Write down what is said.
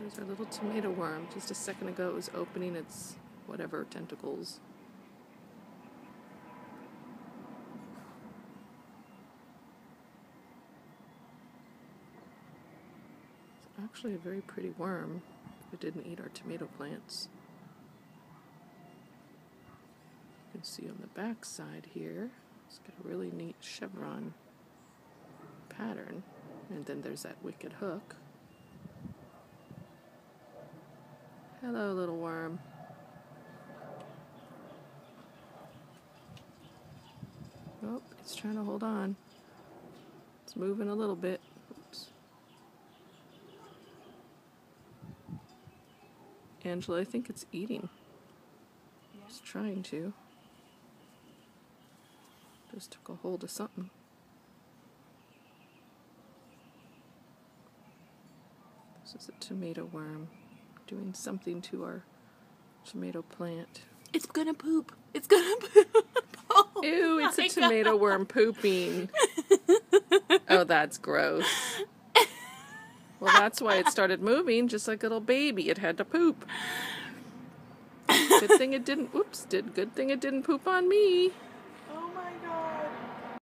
There's our little tomato worm. Just a second ago it was opening its whatever tentacles. It's actually a very pretty worm. It didn't eat our tomato plants. You can see on the back side here, it's got a really neat chevron pattern. And then there's that wicked hook. Hello, little worm. Oh, it's trying to hold on. It's moving a little bit. Oops. Angela, I think it's eating. It's trying to. Just took a hold of something. This is a tomato worm doing something to our tomato plant. It's gonna poop. It's gonna poop. Oh Ew, it's a tomato worm pooping. oh, that's gross. Well, that's why it started moving, just like a little baby. It had to poop. Good thing it didn't. Oops! Did good thing it didn't poop on me.